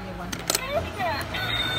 really want to.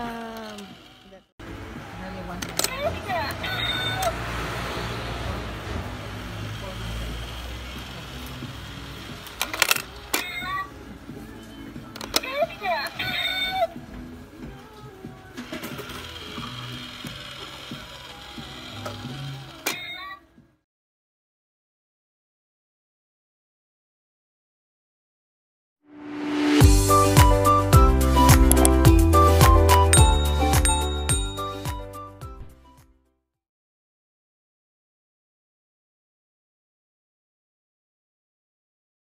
Uh,